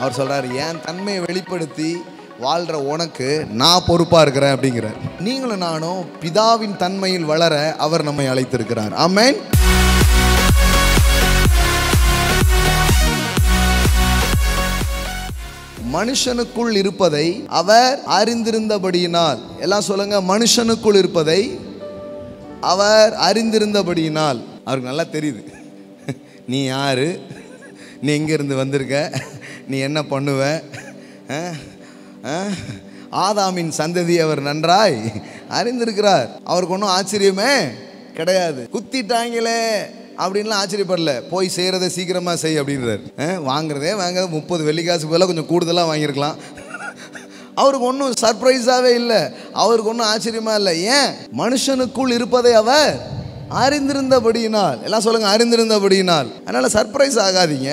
அவர் சொல்றாரு என் தன்மையை வெளிப்படுத்தி வாழ்ற உனக்கு நான் பொறுப்பா இருக்கிறேன் அப்படிங்கிறார் நீங்களும் நானும் பிதாவின் தன்மையில் வளர அவர் நம்மை அழைத்திருக்கிறார். ஆமேன். மனுஷனுக்குள் இருப்பதை அவர் அறிந்திருந்தபடியினால் எல்லாம் சொல்லுங்க மனுஷனுக்குள் இருப்பதை அவர் அறிந்திருந்தபடியினால். அவருக்கு நல்லா தெரியுது. நீ யார்? நீ எங்கேருந்து வந்திருக்க? நீ என்ன பண்ணுவ? ஆதாமின் சந்ததி அவர் நன்றாய். அறிந்திருக்கிறார். அவருக்கு ஒன்றும் ஆச்சரியமே கிடையாது. குத்திட்டாங்களே அப்படின்லாம் ஆச்சரியப்படல. போய் செய்கிறத சீக்கிரமாக செய் அப்படின்றார். வாங்குறதே வாங்குறது முப்பது வெள்ளிக்காசு பதிலாக கொஞ்சம் கூடுதலாக வாங்கியிருக்கலாம். அவருக்கு ஒன்றும் சர்ப்ரைஸாகவே இல்லை. அவருக்கு ஒன்றும் ஆச்சரியமாக இல்லை. ஏன்? மனுஷனுக்குள் இருப்பதை அவர். அறிந்திருந்தபடியினால். எல்லாம் சொல்லுங்கள் அறிந்திருந்தபடியினால். அதனால் சர்ப்ரைஸ் ஆகாதீங்க.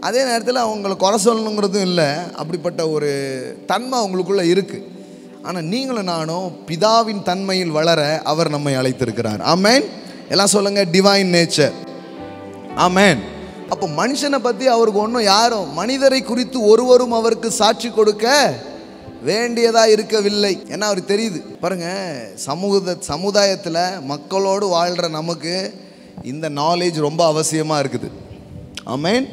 அதே நேரத்தில் அவங்களை குறை சொல்லணுங்கிறதும் இல்லை. அப்படிப்பட்ட ஒரு தன்மை அவங்களுக்குள்ளே இருக்குது ஆனால் நீங்களும் நானும் பிதாவின் தன்மையில் வளர அவர் நம்மை அழைத்திருக்கிறார். ஆமேன் எல்லாம் சொல்லுங்கள் டிவைன் நேச்சர் ஆமேன் அப்போ மனுஷனை பற்றி அவருக்கு ஒன்றும் யாரும் மனிதரை குறித்து ஒருவரும் அவருக்கு சாட்சி கொடுக்க வேண்டியதா இருக்கவில்லை. ஏன்னா அவர் தெரியுது. பாருங்க சமூக சமுதாயத்தில் மக்களோடு வாழ்கிற நமக்கு இந்த நாலேஜ் ரொம்ப அவசியமாக இருக்குது. ஆமேன்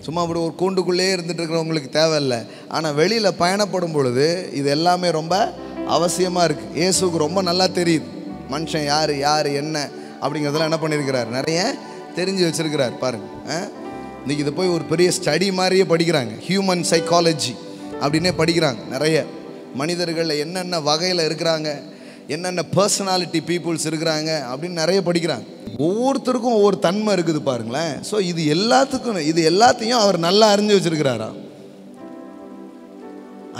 சும்மா அப்படி ஒரு கூண்டுக்குள்ளேயே இருந்துட்டு இருக்கிறவங்களுக்கு தேவையில்லை. ஆனால் வெளியில் பயணப்படும் பொழுது இது எல்லாமே ரொம்ப அவசியமாக இருக்குது இயேசுக்கு ரொம்ப நல்லா தெரியுது. மனுஷன் யார் யார் என்ன அப்படிங்கிறதெல்லாம் என்ன பண்ணியிருக்கிறார்? நிறைய தெரிஞ்சு வச்சிருக்கிறார். பாருங்கள் ஆ? இதை போய் ஒரு பெரிய ஸ்டடி மாதிரியே படிக்கிறாங்க. ஹியூமன் சைக்காலஜி அப்படின்னே படிக்கிறாங்க. நிறைய மனிதர்களில் என்னென்ன வகையில் இருக்கிறாங்க என்னென்ன பர்சனாலிட்டி பீப்புள்ஸ் இருக்கிறாங்க அப்படின்னு நிறைய படிக்கிறாங்க. ஒவ்வொருத்தருக்கும் ஒவ்வொரு தன்மை இருக்குது பாருங்களேன். ஸோ இது எல்லாத்துக்கும் இது எல்லாத்தையும் அவர் நல்லா அறிஞ்சு வச்சிருக்கிறாரா?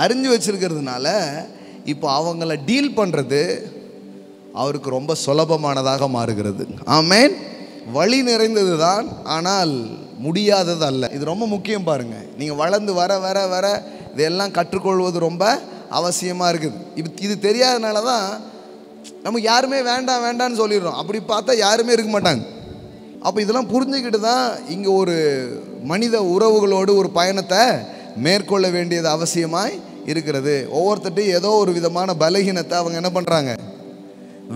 அறிஞ்சு வச்சுருக்கிறதுனால இப்போ அவங்கள டீல் பண்ணுறது அவருக்கு ரொம்ப சுலபமானதாக மாறுகிறது. ஆமேன் வழி நிறைந்தது தான் ஆனால் முடியாதது அல்ல. இது ரொம்ப முக்கியம் பாருங்கள் நீங்கள் வளர்ந்து வர வர வர இதெல்லாம் கற்றுக்கொள்வது ரொம்ப அவசியமாக இருக்குது. இது இது தெரியாதனால தான் நமக்கு யாருமே வேண்டாம் வேண்டாம்னு சொல்லிடுறோம். அப்படி பார்த்தா யாருமே இருக்க மாட்டாங்க. அப்போ இதெல்லாம் புரிஞ்சுக்கிட்டு தான் இங்கே ஒரு மனித உறவுகளோடு ஒரு பயணத்தை மேற்கொள்ள வேண்டியது அவசியமாய் இருக்கிறது. ஒவ்வொருத்தட்டையும் ஏதோ ஒரு விதமான பலகீனத்தை அவங்க என்ன பண்ணுறாங்க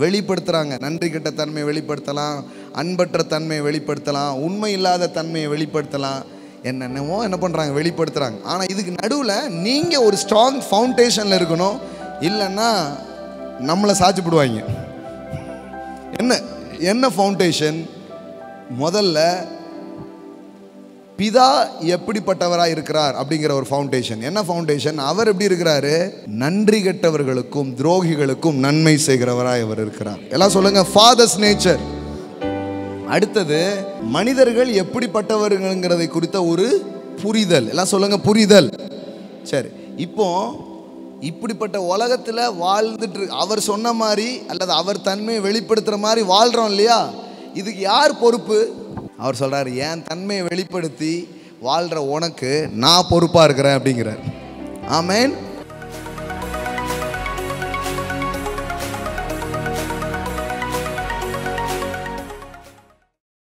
வெளிப்படுத்துகிறாங்க நன்றி கிட்ட தன்மையை வெளிப்படுத்தலாம் அன்பற்ற தன்மையை வெளிப்படுத்தலாம் உண்மை இல்லாத தன்மையை வெளிப்படுத்தலாம். என்னென்னமோ என்ன பண்ணுறாங்க வெளிப்படுத்துகிறாங்க ஆனால் இதுக்கு நடுவில் நீங்கள் ஒரு ஸ்ட்ராங் ஃபவுண்டேஷனில் இருக்கணும். இல்லைன்னா நம்மளை சாட்சிப்படுவாங்க என்ன என்ன ஃபவுண்டேஷன் முதல்ல பிதா எப்படிப்பட்டவராக இருக்கிறார் அப்படிங்கிற ஒரு ஃபவுண்டேஷன் என்ன ஃபவுண்டேஷன் அவர் எப்படி இருக்கிறாரு? நன்றி கெட்டவர்களுக்கும் துரோகிகளுக்கும் நன்மை செய்கிறவராக இவர் இருக்கிறார். எல்லாம் சொல்லுங்கள் ஃபாதர்ஸ் நேச்சர் அடுத்தது மனிதர்கள் எப்படிப்பட்டவர்கள்ங்கிறதை குறித்த ஒரு புரிதல். எல்லாம் சொல்லுங்க புரிதல். சரி இப்போ இப்படிப்பட்ட உலகத்தில் வாழ்ந்துட்டு அவர் சொன்ன மாதிரி அல்லது அவர் தன்மையை வெளிப்படுத்துகிற மாதிரி வாழ்கிறோம் இல்லையா? இதுக்கு யார் பொறுப்பு? அவர் சொல்கிறார் என் தன்மையை வெளிப்படுத்தி வாழ்கிற உனக்கு நான் பொறுப்பாக இருக்கிறேன் அப்படிங்கிறார். ஆமேன்.